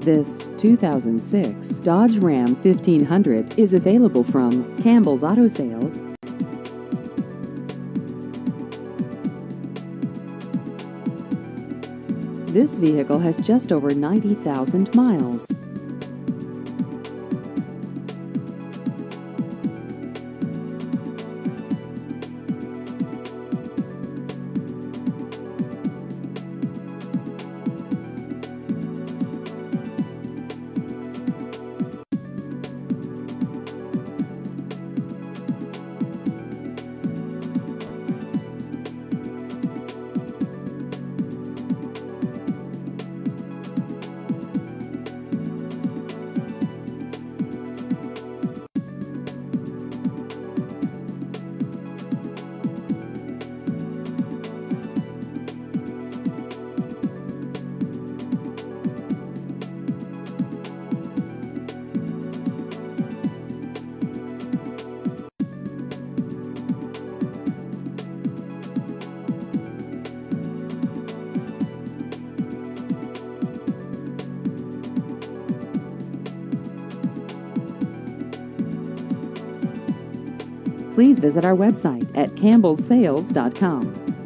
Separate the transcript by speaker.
Speaker 1: This 2006 Dodge Ram 1500 is available from Campbell's Auto Sales. This vehicle has just over 90,000 miles. Please visit our website at campbellssales.com.